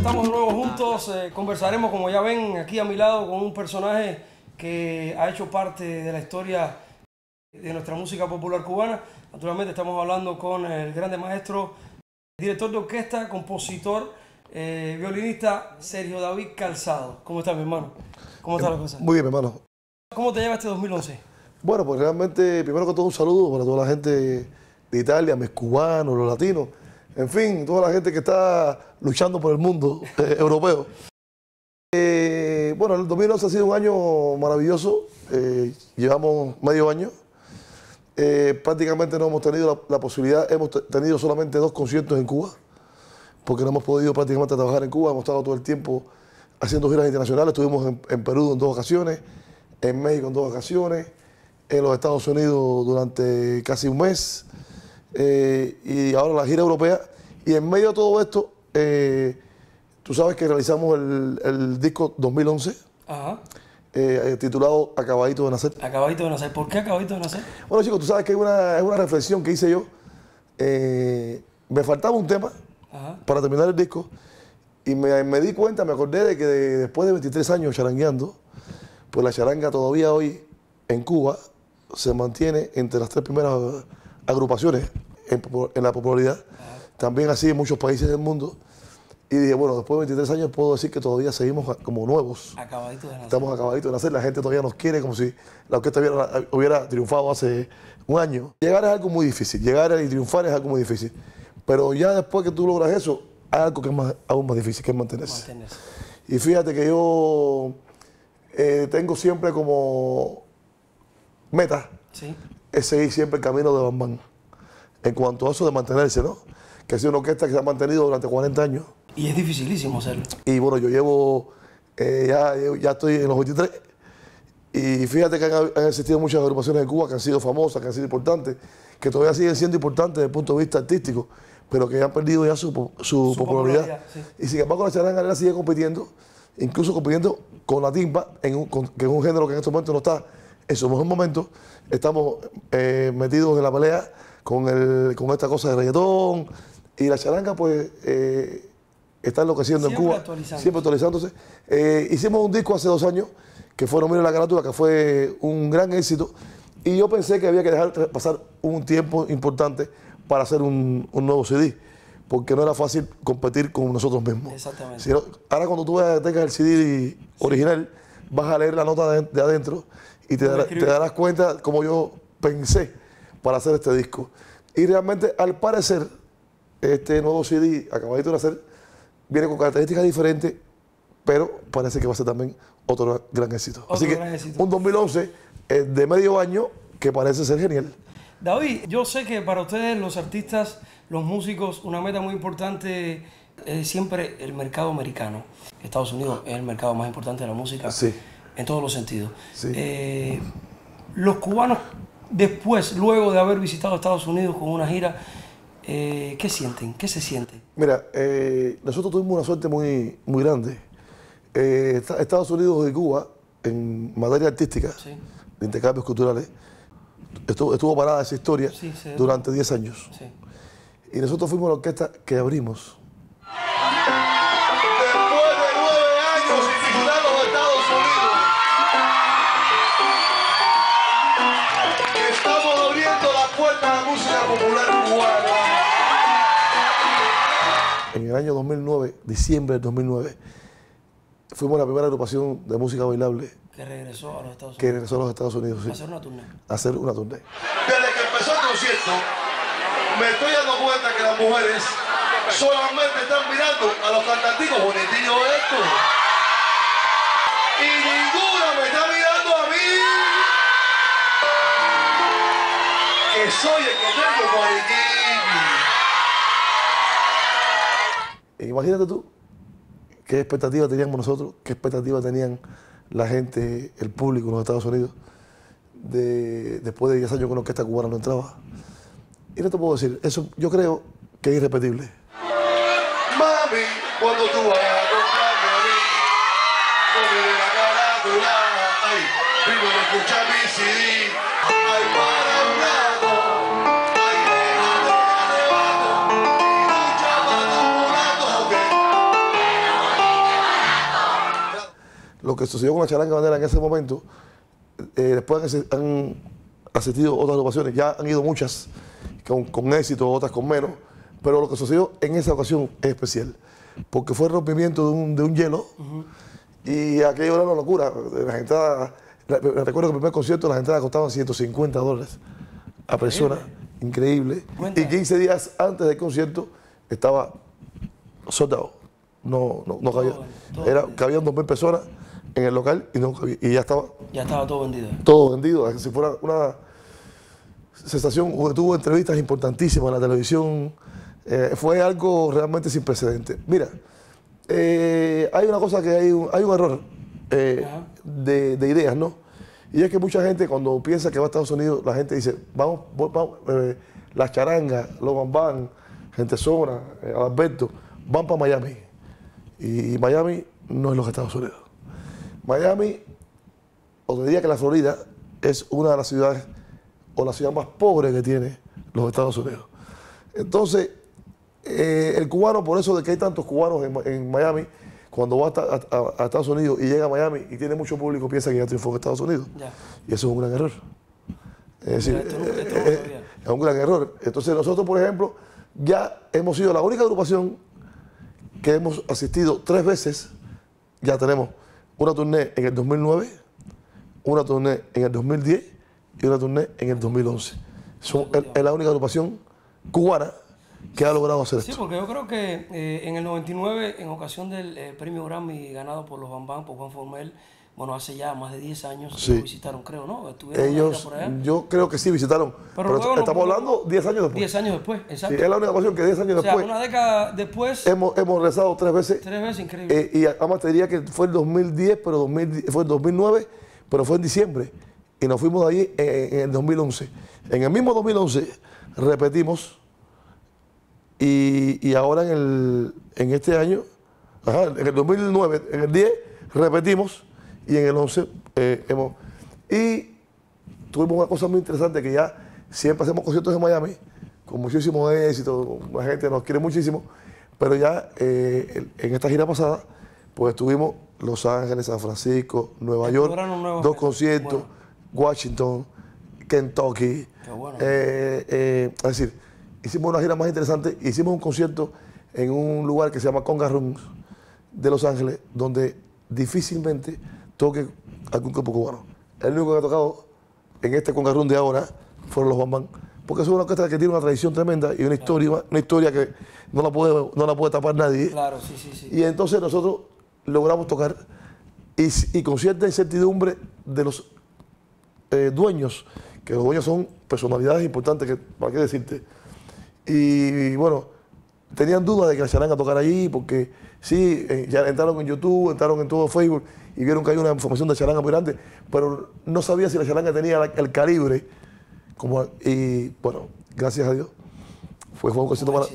estamos de nuevo juntos. eh, conversaremos, como ya ven, aquí a mi lado con un personaje que ha hecho parte de la historia de nuestra música popular cubana. Naturalmente estamos hablando con el grande maestro, director de orquesta, compositor, eh, violinista Sergio David Calzado. ¿Cómo está mi hermano? ¿Cómo está la cosa? Muy bien, mi hermano. ¿Cómo te lleva este 2011? Bueno, pues realmente, primero que todo, un saludo para toda la gente de Italia, mis cubanos, los latinos, en fin, toda la gente que está luchando por el mundo eh, europeo. Eh, bueno, el 2011 ha sido un año maravilloso. eh, llevamos medio año. Prácticamente no hemos tenido la, posibilidad, hemos te- tenido solamente dos conciertos en Cuba, porque no hemos podido prácticamente trabajar en Cuba. Hemos estado todo el tiempo haciendo giras internacionales. Estuvimos en Perú en dos ocasiones, en México en dos ocasiones, en los Estados Unidos durante casi un mes, eh, y ahora la gira europea. Y en medio de todo esto, eh, tú sabes que realizamos el, el disco 2011, Ajá. eh, titulado Acabadito de Nacer. Acabadito de nacer. ¿Por qué acabadito de nacer? Bueno, chicos, tú sabes que es una, una reflexión que hice yo. Me faltaba un tema Ajá. para terminar el disco y me, me di cuenta, me acordé de que de- después de 23 años charangueando, pues la charanga todavía hoy en Cuba se mantiene entre las tres primeras agrupaciones en, la popularidad. También así en muchos países del mundo. Y dije, bueno, después de 23 años puedo decir que todavía seguimos como nuevos. Acabadito de nacer. Estamos acabaditos de nacer, la gente todavía nos quiere como si la orquesta hubiera, hubiera triunfado hace un año. Llegar es algo muy difícil, llegar y triunfar es algo muy difícil. Pero ya después que tú logras eso, hay algo que es más, aún más difícil, que es mantenerse. Mantenerse. Y fíjate que yo eh, tengo siempre como meta Sí. Es seguir siempre el camino de Bambán. En cuanto a eso de mantenerse, ¿no? Que ha sido una orquesta que se ha mantenido durante 40 años. Y es dificilísimo hacerlo. Y bueno, yo llevo, eh, ya, ya estoy en los 23. Y fíjate que han, han existido muchas agrupaciones en Cuba que han sido famosas, que han sido importantes, que todavía siguen siendo importantes desde el punto de vista artístico, pero que han perdido ya su, po- su Su popularidad. popularidad, sí. Y sin embargo, la charanga Galera sigue compitiendo, incluso compitiendo con la timba, en un- con- que es un género que en estos momentos no está en su mejor momento. Estamos eh, metidos en la pelea con, el, con esta cosa de reggaetón. Y la charanga, pues, eh, está enloqueciendo en Siempre Cuba. actualizándose. Siempre actualizándose. Eh, hicimos un disco hace dos años que fue No Mire la Carátula, que fue un gran éxito. Y yo pensé que había que dejar pasar un tiempo importante para hacer un, un nuevo CD, porque no era fácil competir con nosotros mismos. Exactamente. Si no- ahora cuando tú tengas el CD original, vas a leer la nota de, de adentro y te, darás cuenta como yo pensé para hacer este disco. Y realmente, al parecer, este nuevo CD, acabadito de hacer, viene con características diferentes, pero parece que va a ser también otro gran éxito. Otro Así que gran éxito. un 2011 eh, de medio año que parece ser genial. David, yo sé que para ustedes los artistas, los músicos, una meta muy importante es siempre el mercado americano. Estados Unidos es el mercado más importante de la música Sí. En todos los sentidos. Sí. Eh, los cubanos, después, luego de haber visitado Estados Unidos con una gira, eh, ¿qué sienten? ¿Qué se siente? Mira, eh, nosotros tuvimos una suerte muy, muy grande. Esta- Estados Unidos y Cuba, en materia artística, Sí. de intercambios culturales, estuvo, estuvo parada esa historia Sí, durante 10 años. Y nosotros fuimos la orquesta que abrimos. El año 2009, diciembre del 2009, fuimos la primera agrupación de música bailable Que regresó a los Estados que Unidos regresó a los Estados Unidos sí, a hacer una tournée. a hacer una tournée. Desde que empezó el concierto, me estoy dando cuenta que las mujeres solamente están mirando a los cantanticos bonitillos estos. Y ninguna me está mirando a mí. Que soy el que tengo mariquini. Imagínate tú qué expectativa teníamos nosotros, qué expectativa tenían la gente, el público en los Estados Unidos, de, después de 10 años con orquesta cubana no entraba. Y no te puedo decir, eso yo creo que es irrepetible. Mami, cuando tú vayas a comprarme a mí, no mires la carátula. Ay, primero escucha mi CD. Lo que sucedió con la charanga bandera en ese momento, eh, después han, han asistido otras agrupaciones, ya han ido muchas con, con éxito, otras con menos, pero lo que sucedió en esa ocasión es especial, porque fue el rompimiento de un, de un hielo y aquello era una locura. Las entradas, recuerdo que el primer concierto las entradas costaban 150 dólares a persona, increíble. Y 15 días antes del concierto estaba soldado. No, no, no cabía. Era, cabían 2.000 personas en el local y, no y ya estaba Ya estaba todo vendido. todo vendido, como si fuera una sensación, tuvo entrevistas importantísimas en la televisión, eh, fue algo realmente sin precedentes. Mira, eh, hay una cosa que hay un, hay un error eh, de, de ideas, ¿no? Y es que mucha gente cuando piensa que va a Estados Unidos, la gente dice, vamos, vamos las charangas, los bambán, gente zona, Alberto, van para Miami. Y Miami no es los Estados Unidos. Miami o te diría que la Florida es una de las ciudades o la ciudad más pobre que tiene los Estados Unidos. Entonces, eh, el cubano, por eso de que hay tantos cubanos en, en Miami, cuando va a, a- a Estados Unidos y llega a Miami y tiene mucho público, piensa que ya triunfó en Estados Unidos. Ya. Y eso es un gran error. Es decir, eh, eh, es un gran error. Entonces nosotros, por ejemplo, ya hemos sido la única agrupación que hemos asistido tres veces. Ya tenemos una tournée en el 2009, una tournée en el 2010 y una tournée en el 2011. Son, es, es la única agrupación cubana que ha logrado hacer Sí, esto. porque yo creo que eh, en el 99, en ocasión del eh, premio Grammy ganado por los Bambam, por Juan Formel, bueno, hace ya más de 10 años, Sí. lo visitaron, creo, ¿no? Estuvieron Ellos, por allá. yo creo que sí visitaron, pero, luego no estamos hablando 10 años después. 10 años después, Sí, exacto. es la única agrupación que 10 años o sea, después una década después, hemos, hemos regresado tres veces tres veces, increíble. Eh, y además te diría que fue el 2010, pero 2010 fue el 2009, pero fue en diciembre. Y nos fuimos de allí en, en el 2011. En el mismo 2011 repetimos y, y ahora en, el, en este año, ajá, en el 2009, en el 10 repetimos y en el 11 eh, hemos... Y tuvimos una cosa muy interesante que ya siempre hacemos conciertos en Miami con muchísimo éxito, la gente nos quiere muchísimo, pero ya eh, en esta gira pasada pues estuvimos Los Ángeles, San Francisco, Nueva York, dos conciertos, Washington, Kentucky, bueno. eh, eh, es decir, hicimos una gira más interesante, hicimos un concierto en un lugar que se llama Conga Rooms de Los Ángeles, donde difícilmente toque algún grupo cubano. El único que ha tocado en este Conga Room de ahora fueron los Bambán, porque es una orquesta que tiene una tradición tremenda y una historia, una historia que no la puede, no la puede tapar nadie. Claro, sí, sí, sí. Y entonces nosotros logramos tocar y, y con cierta incertidumbre de los eh, dueños, que los dueños son personalidades importantes, que, ¿para qué decirte? Y, bueno, tenían dudas de que la charanga tocar allí, porque sí, eh, ya entraron en YouTube, entraron en todo Facebook y vieron que hay una información de charanga muy grande, pero no sabía si la charanga tenía el calibre. Como, y bueno, gracias a Dios, fue, concierto Un para,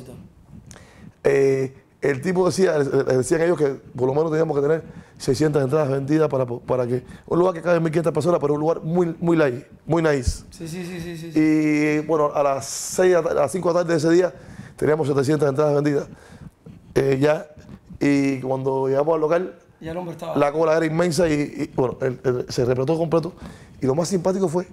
eh, el tipo decía, decían ellos que por lo menos teníamos que tener 600 entradas vendidas para, para que, un lugar que cabe 1.500 personas, pero un lugar muy, muy light, muy nice. Sí, sí, sí, sí, sí. sí. Y bueno, a las 6, a las 5 de la tarde de ese día teníamos 700 entradas vendidas eh, ya. Y cuando llegamos al local, Ya el hombre estaba... la cola era inmensa y, y, bueno, el- el- se repletó completo. Y lo más simpático fue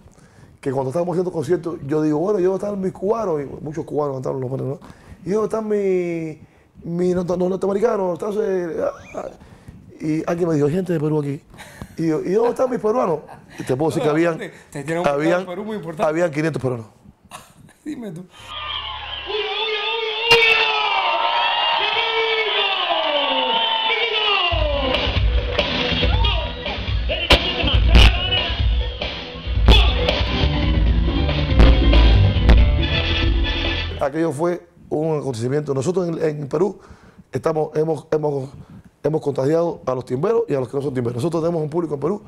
que cuando estábamos haciendo conciertos, yo digo, bueno, yo están mis cubanos, y muchos cubanos cantaron los manes, ¿no? Y yo están mis mi, norteamericanos, entonces, ah, y alguien me dijo, gente de Perú aquí. Y yo, ¿y dónde están mis peruanos? Y te puedo decir que habían, habían, Perú muy habían 500 peruanos. Dime tú. Aquello fue un acontecimiento. Nosotros en, en Perú estamos, hemos, hemos, hemos contagiado a los timberos y a los que no son timberos. Nosotros tenemos un público en Perú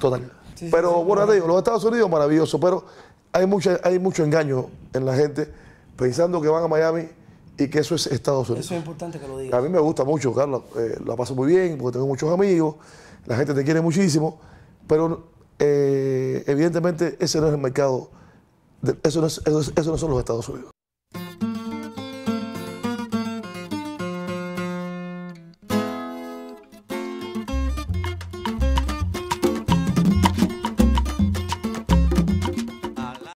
total. Sí, pero sí, bueno, te digo, los Estados Unidos maravilloso, pero hay, mucha, hay mucho engaño en la gente pensando que van a Miami y que eso es Estados Unidos. Eso es importante que lo A digas. mí me gusta mucho, Carlos, eh, la paso muy bien porque tengo muchos amigos, la gente te quiere muchísimo, pero eh, evidentemente ese no es el mercado, de- eso, no es- eso es- eso no son los Estados Unidos.